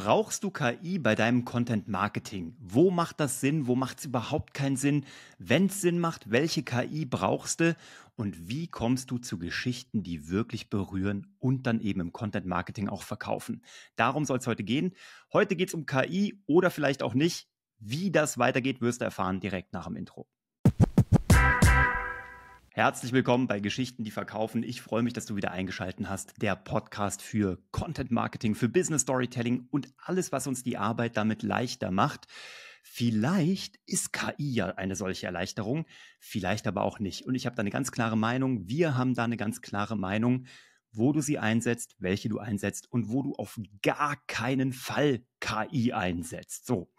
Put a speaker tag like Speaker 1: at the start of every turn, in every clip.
Speaker 1: Brauchst du KI bei deinem Content Marketing? Wo macht das Sinn? Wo macht es überhaupt keinen Sinn? Wenn es Sinn macht, welche KI brauchst du? Und wie kommst du zu Geschichten, die wirklich berühren und dann eben im Content Marketing auch verkaufen? Darum soll es heute gehen. Heute geht es um KI oder vielleicht auch nicht. Wie das weitergeht, wirst du erfahren direkt nach dem Intro. Herzlich willkommen bei Geschichten, die verkaufen. Ich freue mich, dass du wieder eingeschaltet hast. Der Podcast für Content Marketing, für Business Storytelling und alles, was uns die Arbeit damit leichter macht. Vielleicht ist KI ja eine solche Erleichterung, vielleicht aber auch nicht. Und ich habe da eine ganz klare Meinung. Wir haben da eine ganz klare Meinung, wo du sie einsetzt, welche du einsetzt und wo du auf gar keinen Fall KI einsetzt. So.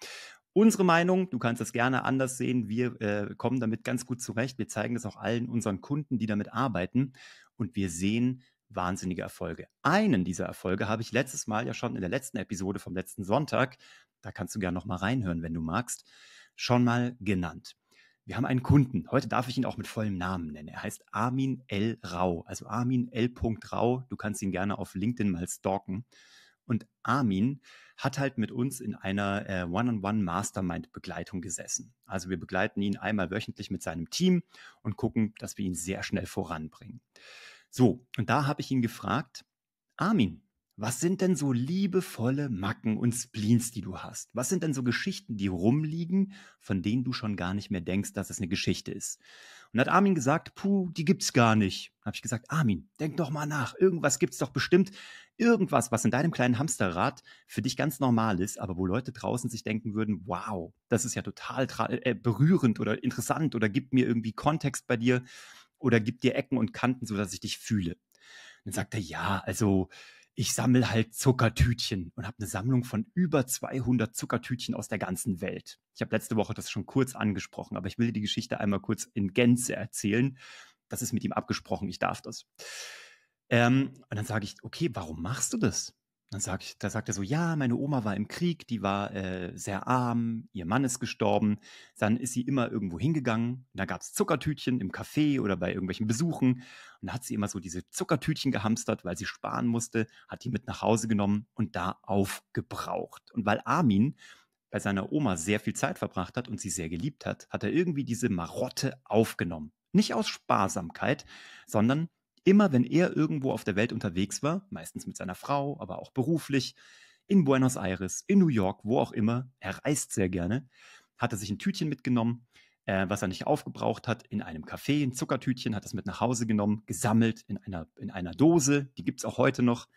Speaker 1: Unsere Meinung, du kannst das gerne anders sehen, wir äh, kommen damit ganz gut zurecht. Wir zeigen das auch allen unseren Kunden, die damit arbeiten und wir sehen wahnsinnige Erfolge. Einen dieser Erfolge habe ich letztes Mal ja schon in der letzten Episode vom letzten Sonntag, da kannst du gerne noch mal reinhören, wenn du magst, schon mal genannt. Wir haben einen Kunden, heute darf ich ihn auch mit vollem Namen nennen. Er heißt Armin L. Rau, also Armin L. Rau. Du kannst ihn gerne auf LinkedIn mal stalken. Und Armin hat halt mit uns in einer äh, One-on-One-Mastermind-Begleitung gesessen. Also wir begleiten ihn einmal wöchentlich mit seinem Team und gucken, dass wir ihn sehr schnell voranbringen. So, und da habe ich ihn gefragt, Armin, was sind denn so liebevolle Macken und Spleens, die du hast? Was sind denn so Geschichten, die rumliegen, von denen du schon gar nicht mehr denkst, dass es eine Geschichte ist? Und hat Armin gesagt, puh, die gibt's gar nicht. Habe ich gesagt, Armin, denk doch mal nach. Irgendwas gibt's doch bestimmt. Irgendwas, was in deinem kleinen Hamsterrad für dich ganz normal ist, aber wo Leute draußen sich denken würden, wow, das ist ja total äh, berührend oder interessant oder gibt mir irgendwie Kontext bei dir oder gibt dir Ecken und Kanten, so dass ich dich fühle. Und dann sagt er, ja, also ich sammle halt Zuckertütchen und habe eine Sammlung von über 200 Zuckertütchen aus der ganzen Welt. Ich habe letzte Woche das schon kurz angesprochen, aber ich will die Geschichte einmal kurz in Gänze erzählen. Das ist mit ihm abgesprochen, ich darf das. Ähm, und dann sage ich, okay, warum machst du das? Dann sag ich, da sagt er so, ja, meine Oma war im Krieg, die war äh, sehr arm, ihr Mann ist gestorben. Dann ist sie immer irgendwo hingegangen. Da gab es Zuckertütchen im Café oder bei irgendwelchen Besuchen. Und da hat sie immer so diese Zuckertütchen gehamstert, weil sie sparen musste, hat die mit nach Hause genommen und da aufgebraucht. Und weil Armin bei seiner Oma sehr viel Zeit verbracht hat und sie sehr geliebt hat, hat er irgendwie diese Marotte aufgenommen. Nicht aus Sparsamkeit, sondern Immer wenn er irgendwo auf der Welt unterwegs war, meistens mit seiner Frau, aber auch beruflich, in Buenos Aires, in New York, wo auch immer, er reist sehr gerne, hat er sich ein Tütchen mitgenommen, äh, was er nicht aufgebraucht hat, in einem Café, ein Zuckertütchen, hat es mit nach Hause genommen, gesammelt in einer, in einer Dose, die gibt es auch heute noch.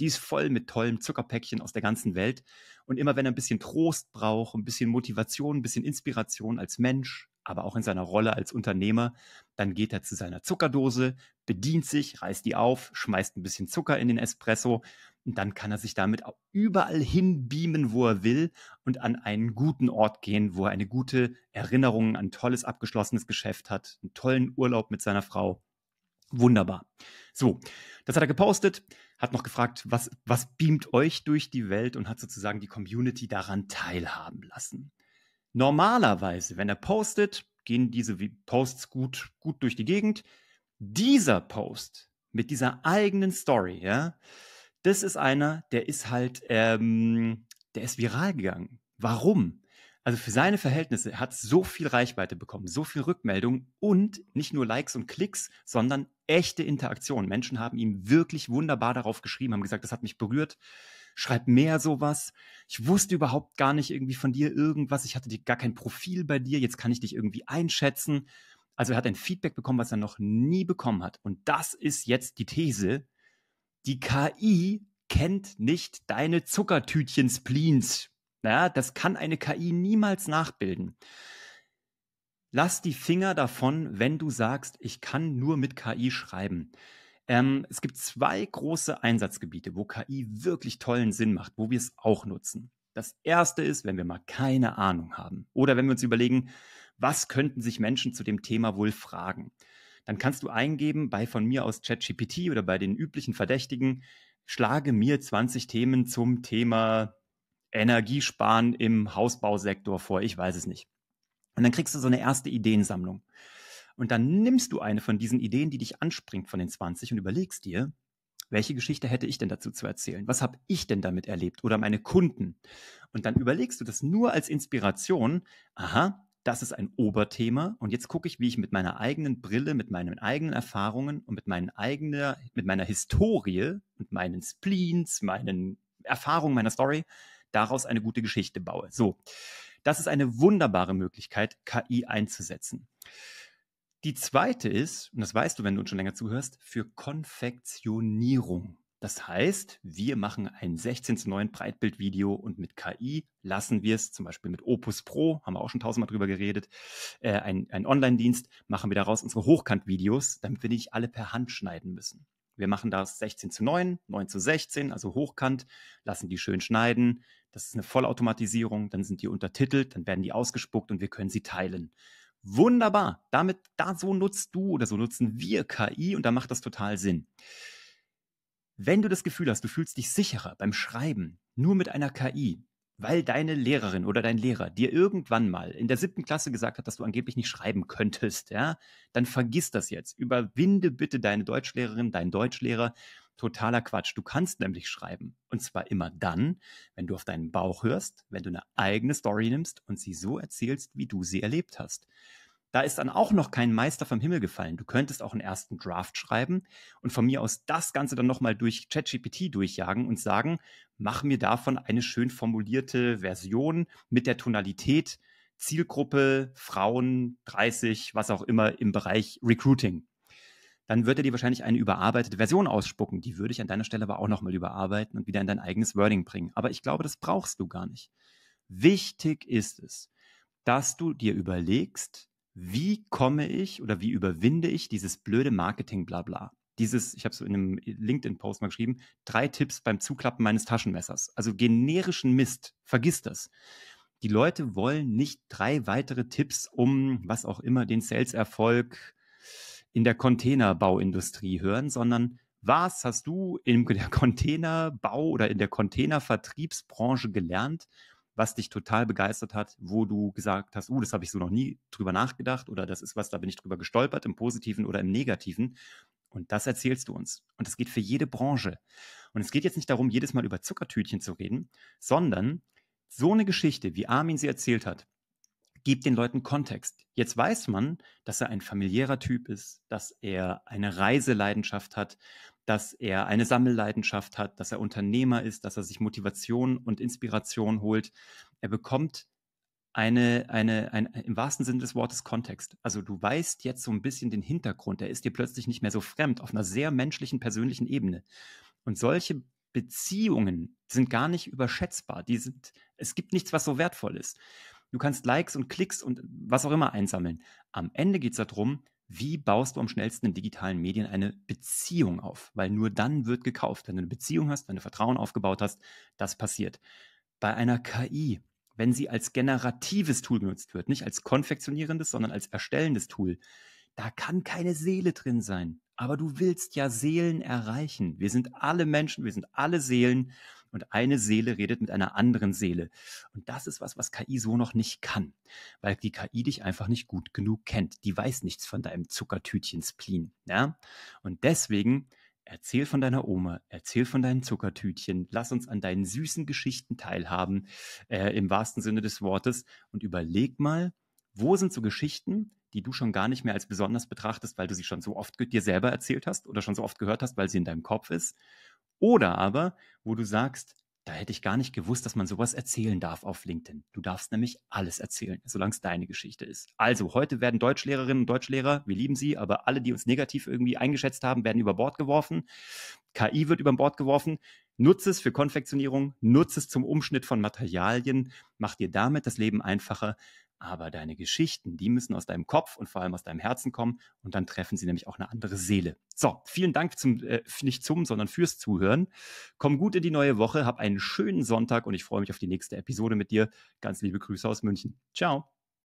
Speaker 1: Die ist voll mit tollen Zuckerpäckchen aus der ganzen Welt. Und immer wenn er ein bisschen Trost braucht, ein bisschen Motivation, ein bisschen Inspiration als Mensch, aber auch in seiner Rolle als Unternehmer, dann geht er zu seiner Zuckerdose, bedient sich, reißt die auf, schmeißt ein bisschen Zucker in den Espresso und dann kann er sich damit überall hinbeamen, wo er will und an einen guten Ort gehen, wo er eine gute Erinnerung an tolles abgeschlossenes Geschäft hat, einen tollen Urlaub mit seiner Frau. Wunderbar. So, das hat er gepostet, hat noch gefragt, was, was beamt euch durch die Welt und hat sozusagen die Community daran teilhaben lassen. Normalerweise, wenn er postet, gehen diese Posts gut, gut durch die Gegend. Dieser Post mit dieser eigenen Story, ja, das ist einer, der ist halt, ähm, der ist viral gegangen. Warum? Also für seine Verhältnisse hat so viel Reichweite bekommen, so viel Rückmeldung und nicht nur Likes und Klicks, sondern echte Interaktion. Menschen haben ihm wirklich wunderbar darauf geschrieben, haben gesagt, das hat mich berührt schreib mehr sowas. Ich wusste überhaupt gar nicht irgendwie von dir irgendwas. Ich hatte gar kein Profil bei dir. Jetzt kann ich dich irgendwie einschätzen. Also er hat ein Feedback bekommen, was er noch nie bekommen hat. Und das ist jetzt die These. Die KI kennt nicht deine Zuckertütchen-Spleens. Ja, das kann eine KI niemals nachbilden. Lass die Finger davon, wenn du sagst, ich kann nur mit KI schreiben. Ähm, es gibt zwei große Einsatzgebiete, wo KI wirklich tollen Sinn macht, wo wir es auch nutzen. Das erste ist, wenn wir mal keine Ahnung haben oder wenn wir uns überlegen, was könnten sich Menschen zu dem Thema wohl fragen. Dann kannst du eingeben bei von mir aus ChatGPT oder bei den üblichen Verdächtigen, schlage mir 20 Themen zum Thema Energiesparen im Hausbausektor vor. Ich weiß es nicht. Und dann kriegst du so eine erste Ideensammlung. Und dann nimmst du eine von diesen Ideen, die dich anspringt von den 20 und überlegst dir, welche Geschichte hätte ich denn dazu zu erzählen? Was habe ich denn damit erlebt oder meine Kunden? Und dann überlegst du das nur als Inspiration. Aha, das ist ein Oberthema und jetzt gucke ich, wie ich mit meiner eigenen Brille, mit meinen eigenen Erfahrungen und mit, meinen eigener, mit meiner Historie und meinen Spleens, meinen Erfahrungen, meiner Story daraus eine gute Geschichte baue. So, das ist eine wunderbare Möglichkeit, KI einzusetzen. Die zweite ist, und das weißt du, wenn du uns schon länger zuhörst, für Konfektionierung. Das heißt, wir machen ein 16 zu 9 Breitbildvideo und mit KI lassen wir es, zum Beispiel mit Opus Pro, haben wir auch schon tausendmal drüber geredet, äh, ein, ein Online-Dienst, machen wir daraus unsere Hochkant-Videos, damit wir nicht alle per Hand schneiden müssen. Wir machen das 16 zu 9, 9 zu 16, also hochkant, lassen die schön schneiden. Das ist eine Vollautomatisierung, dann sind die untertitelt, dann werden die ausgespuckt und wir können sie teilen. Wunderbar. Damit, da so nutzt du oder so nutzen wir KI und da macht das total Sinn. Wenn du das Gefühl hast, du fühlst dich sicherer beim Schreiben nur mit einer KI, weil deine Lehrerin oder dein Lehrer dir irgendwann mal in der siebten Klasse gesagt hat, dass du angeblich nicht schreiben könntest, ja, dann vergiss das jetzt. Überwinde bitte deine Deutschlehrerin, deinen Deutschlehrer. Totaler Quatsch. Du kannst nämlich schreiben. Und zwar immer dann, wenn du auf deinen Bauch hörst, wenn du eine eigene Story nimmst und sie so erzählst, wie du sie erlebt hast. Da ist dann auch noch kein Meister vom Himmel gefallen. Du könntest auch einen ersten Draft schreiben und von mir aus das Ganze dann nochmal durch ChatGPT durchjagen und sagen, mach mir davon eine schön formulierte Version mit der Tonalität Zielgruppe Frauen 30, was auch immer im Bereich Recruiting. Dann wird er dir wahrscheinlich eine überarbeitete Version ausspucken. Die würde ich an deiner Stelle aber auch nochmal überarbeiten und wieder in dein eigenes Wording bringen. Aber ich glaube, das brauchst du gar nicht. Wichtig ist es, dass du dir überlegst, wie komme ich oder wie überwinde ich dieses blöde Marketing-Blabla? Dieses, ich habe es in einem LinkedIn-Post mal geschrieben, drei Tipps beim Zuklappen meines Taschenmessers. Also generischen Mist, vergiss das. Die Leute wollen nicht drei weitere Tipps, um was auch immer den Sales-Erfolg in der Containerbauindustrie hören, sondern was hast du in der Containerbau oder in der Containervertriebsbranche gelernt, was dich total begeistert hat, wo du gesagt hast, uh, das habe ich so noch nie drüber nachgedacht oder das ist was, da bin ich drüber gestolpert, im Positiven oder im Negativen. Und das erzählst du uns. Und das geht für jede Branche. Und es geht jetzt nicht darum, jedes Mal über Zuckertütchen zu reden, sondern so eine Geschichte, wie Armin sie erzählt hat, gibt den Leuten Kontext. Jetzt weiß man, dass er ein familiärer Typ ist, dass er eine Reiseleidenschaft hat dass er eine Sammelleidenschaft hat, dass er Unternehmer ist, dass er sich Motivation und Inspiration holt. Er bekommt eine, eine, ein, im wahrsten Sinne des Wortes Kontext. Also du weißt jetzt so ein bisschen den Hintergrund. Er ist dir plötzlich nicht mehr so fremd auf einer sehr menschlichen, persönlichen Ebene. Und solche Beziehungen sind gar nicht überschätzbar. Die sind, es gibt nichts, was so wertvoll ist. Du kannst Likes und Klicks und was auch immer einsammeln. Am Ende geht es darum, wie baust du am schnellsten in digitalen Medien eine Beziehung auf? Weil nur dann wird gekauft. Wenn du eine Beziehung hast, wenn du Vertrauen aufgebaut hast, das passiert. Bei einer KI, wenn sie als generatives Tool benutzt wird, nicht als konfektionierendes, sondern als erstellendes Tool, da kann keine Seele drin sein. Aber du willst ja Seelen erreichen. Wir sind alle Menschen, wir sind alle Seelen und eine Seele redet mit einer anderen Seele. Und das ist was, was KI so noch nicht kann, weil die KI dich einfach nicht gut genug kennt. Die weiß nichts von deinem Zuckertütchen-Spleen. Ja? Und deswegen Erzähl von deiner Oma, erzähl von deinen Zuckertütchen, lass uns an deinen süßen Geschichten teilhaben, äh, im wahrsten Sinne des Wortes, und überleg mal, wo sind so Geschichten, die du schon gar nicht mehr als besonders betrachtest, weil du sie schon so oft dir selber erzählt hast oder schon so oft gehört hast, weil sie in deinem Kopf ist. Oder aber, wo du sagst, da hätte ich gar nicht gewusst, dass man sowas erzählen darf auf LinkedIn. Du darfst nämlich alles erzählen, solange es deine Geschichte ist. Also, heute werden Deutschlehrerinnen und Deutschlehrer, wir lieben sie, aber alle, die uns negativ irgendwie eingeschätzt haben, werden über Bord geworfen. KI wird über Bord geworfen. Nutze es für Konfektionierung, nutze es zum Umschnitt von Materialien, mach dir damit das Leben einfacher. Aber deine Geschichten, die müssen aus deinem Kopf und vor allem aus deinem Herzen kommen und dann treffen sie nämlich auch eine andere Seele. So, vielen Dank zum, äh, nicht zum, sondern fürs Zuhören. Komm gut in die neue Woche, hab einen schönen Sonntag und ich freue mich auf die nächste Episode mit dir. Ganz liebe Grüße aus München. Ciao.